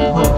Oh.